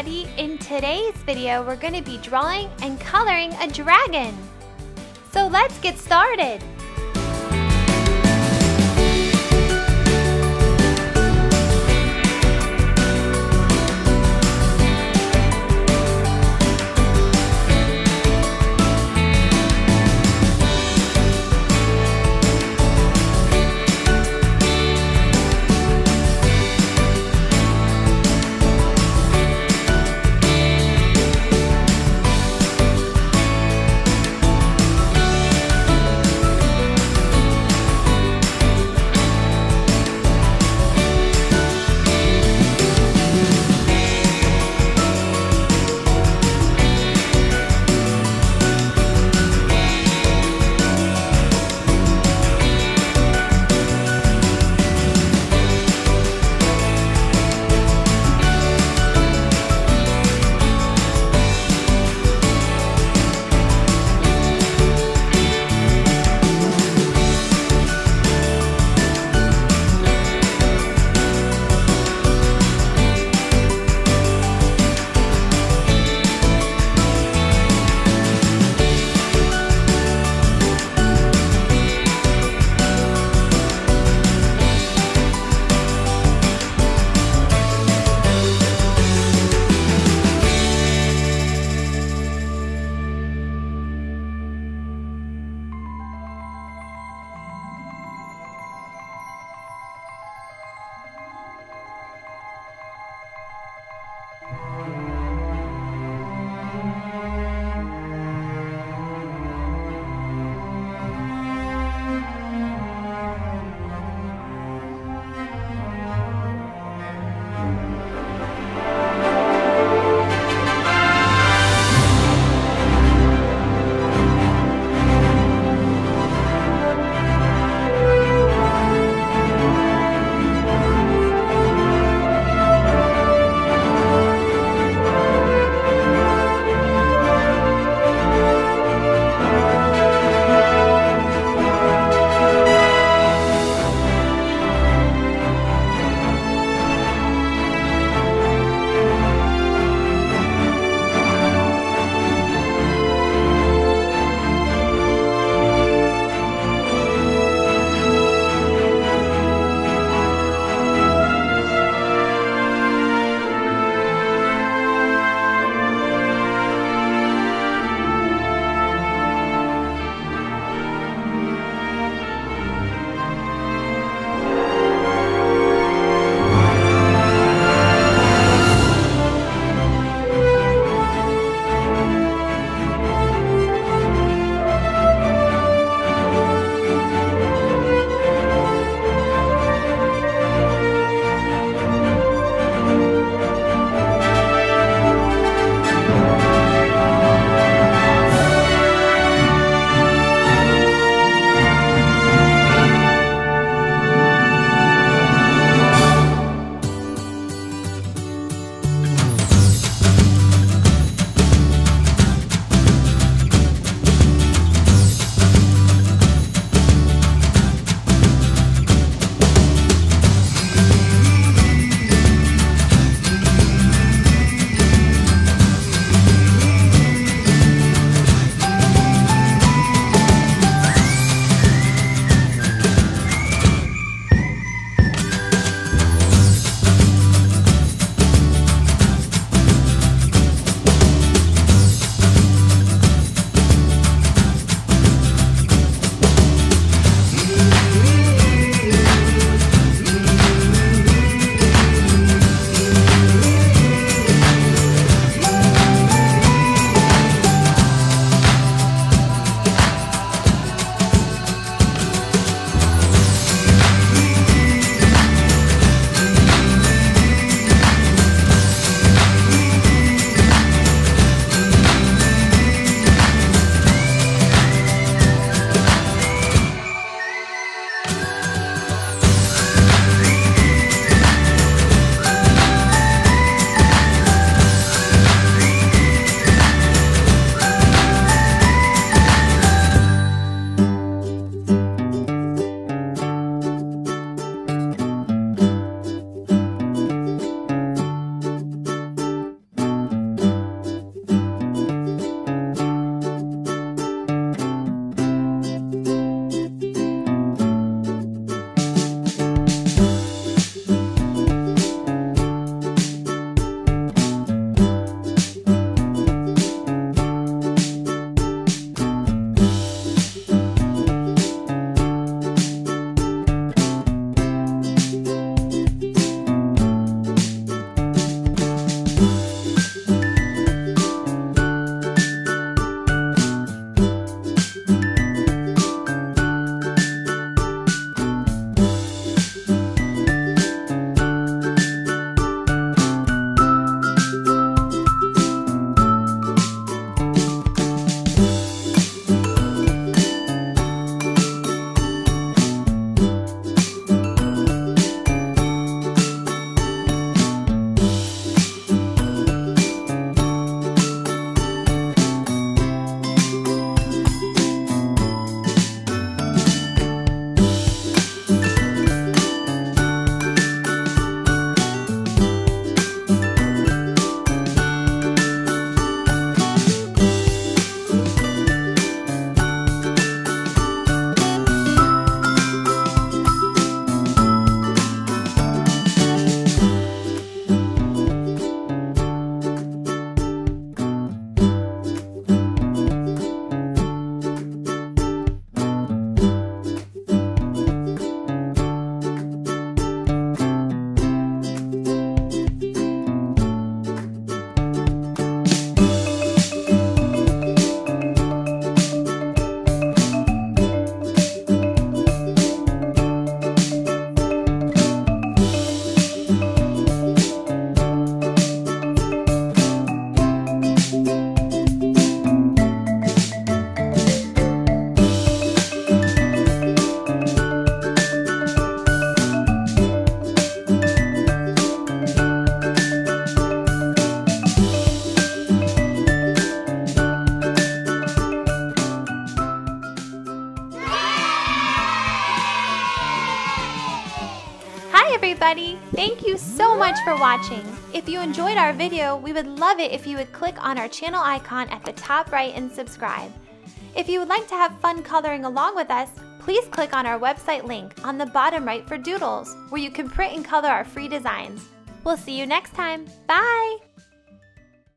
Addie. In today's video, we're going to be drawing and coloring a dragon. So let's get started. Everybody! Thank you so much for watching. If you enjoyed our video, we would love it if you would click on our channel icon at the top right and subscribe. If you would like to have fun coloring along with us, please click on our website link on the bottom right for Doodles, where you can print and color our free designs. We'll see you next time. Bye!